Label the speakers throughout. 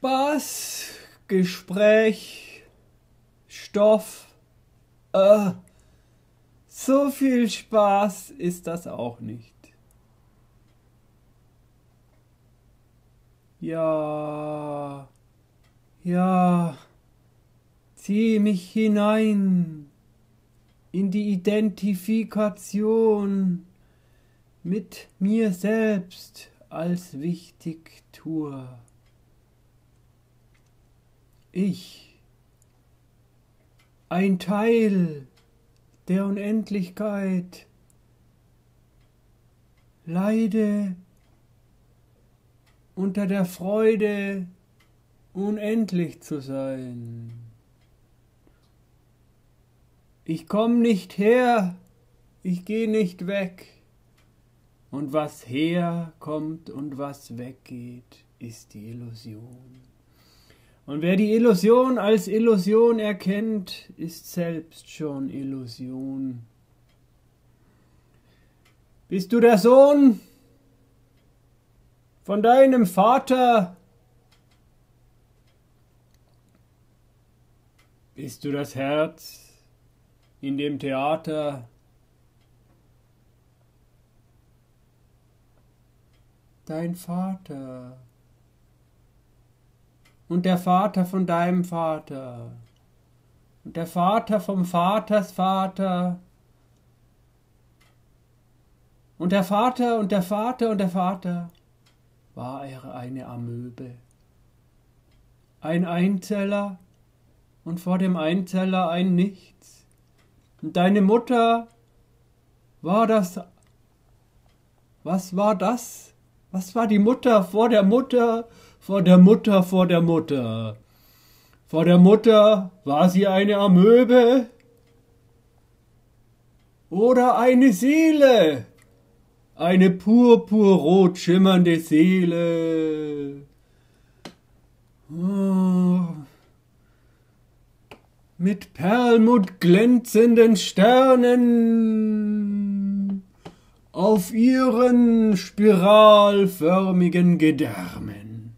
Speaker 1: Spaß, Gespräch, Stoff. Äh, so viel Spaß ist das auch nicht. Ja, ja, zieh mich hinein in die Identifikation mit mir selbst als Wichtigtour. Ich, ein Teil der Unendlichkeit, leide unter der Freude, unendlich zu sein. Ich komm nicht her, ich geh nicht weg. Und was herkommt und was weggeht, ist die Illusion. Und wer die Illusion als Illusion erkennt, ist selbst schon Illusion. Bist du der Sohn von deinem Vater? Bist du das Herz in dem Theater? Dein Vater und der Vater von deinem Vater und der Vater vom Vaters Vater und der Vater und der Vater und der Vater war er eine Amöbe. Ein Einzeller und vor dem Einzeller ein Nichts. Und deine Mutter war das. Was war das? Was war die Mutter vor der Mutter, vor der Mutter, vor der Mutter? Vor der Mutter war sie eine Amöbe oder eine Seele? eine purpurrot schimmernde Seele. Oh, mit Perlmut glänzenden Sternen auf ihren spiralförmigen Gedärmen.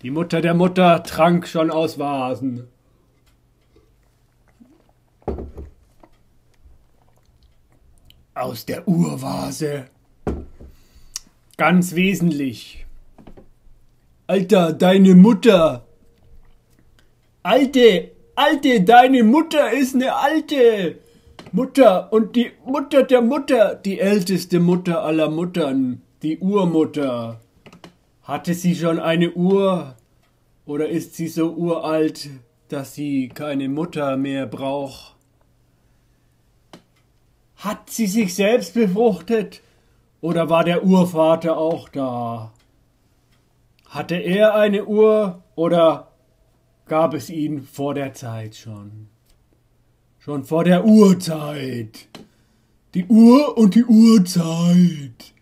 Speaker 1: Die Mutter der Mutter trank schon aus Vasen. aus der Urvase. Ganz wesentlich. Alter, deine Mutter. Alte, alte, deine Mutter ist eine alte. Mutter und die Mutter der Mutter, die älteste Mutter aller Muttern, die Urmutter. Hatte sie schon eine Uhr oder ist sie so uralt, dass sie keine Mutter mehr braucht? Hat sie sich selbst befruchtet oder war der Urvater auch da? Hatte er eine Uhr oder gab es ihn vor der Zeit schon? Schon vor der Urzeit. Die Uhr und die Urzeit.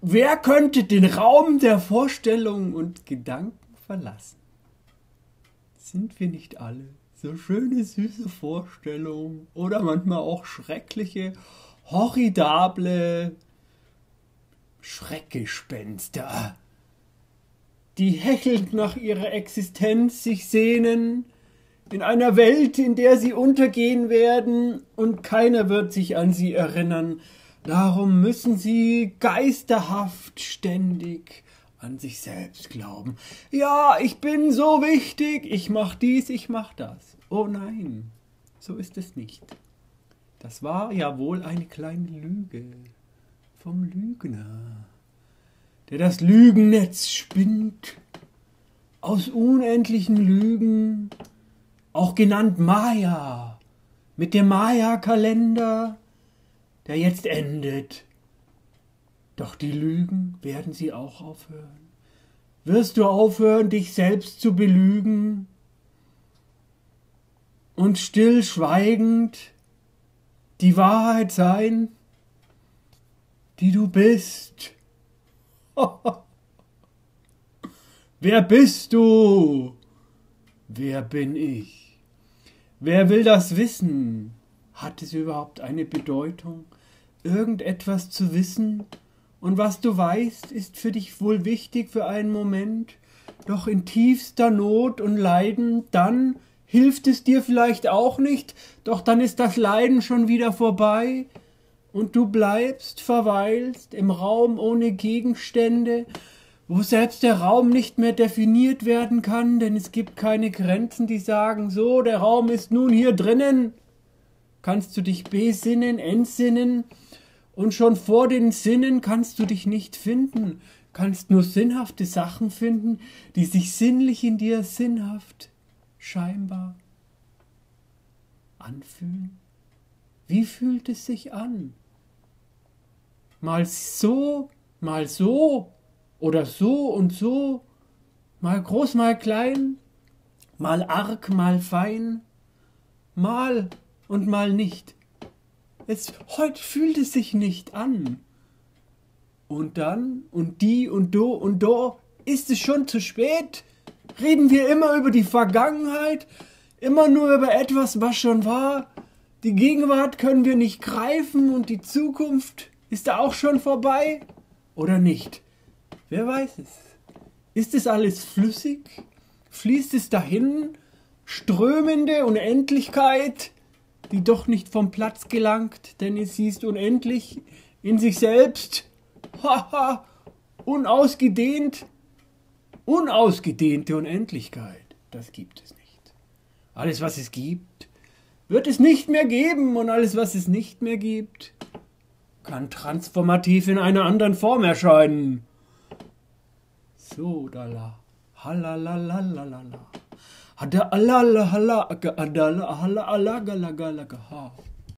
Speaker 1: Wer könnte den Raum der Vorstellung und Gedanken verlassen? Sind wir nicht alle? So schöne, süße Vorstellungen oder manchmal auch schreckliche, horridable Schreckgespenster, die hechelnd nach ihrer Existenz sich sehnen, in einer Welt, in der sie untergehen werden und keiner wird sich an sie erinnern. Darum müssen sie geisterhaft ständig an sich selbst glauben. Ja, ich bin so wichtig, ich mach dies, ich mach das. Oh nein, so ist es nicht. Das war ja wohl eine kleine Lüge vom Lügner, der das Lügennetz spinnt aus unendlichen Lügen, auch genannt Maya, mit dem Maya-Kalender, der jetzt endet doch die Lügen werden sie auch aufhören. Wirst du aufhören, dich selbst zu belügen und stillschweigend die Wahrheit sein, die du bist? Wer bist du? Wer bin ich? Wer will das wissen? Hat es überhaupt eine Bedeutung? irgendetwas zu wissen, und was du weißt, ist für dich wohl wichtig für einen Moment, doch in tiefster Not und Leiden, dann hilft es dir vielleicht auch nicht, doch dann ist das Leiden schon wieder vorbei, und du bleibst, verweilst im Raum ohne Gegenstände, wo selbst der Raum nicht mehr definiert werden kann, denn es gibt keine Grenzen, die sagen, so, der Raum ist nun hier drinnen. Kannst du dich besinnen, entsinnen, und schon vor den Sinnen kannst du dich nicht finden, kannst nur sinnhafte Sachen finden, die sich sinnlich in dir sinnhaft scheinbar anfühlen. Wie fühlt es sich an? Mal so, mal so oder so und so, mal groß, mal klein, mal arg, mal fein, mal und mal nicht. Es, heute fühlt es sich nicht an. Und dann, und die, und do, und do, ist es schon zu spät? Reden wir immer über die Vergangenheit? Immer nur über etwas, was schon war? Die Gegenwart können wir nicht greifen und die Zukunft ist da auch schon vorbei? Oder nicht? Wer weiß es? Ist es alles flüssig? Fließt es dahin? Strömende Unendlichkeit? die doch nicht vom Platz gelangt, denn sie ist unendlich in sich selbst. Haha, unausgedehnt, unausgedehnte Unendlichkeit, das gibt es nicht. Alles, was es gibt, wird es nicht mehr geben und alles, was es nicht mehr gibt, kann transformativ in einer anderen Form erscheinen. So, dala, halalalalala. Ada ala ala ala ada ala ala ala gala gala ha.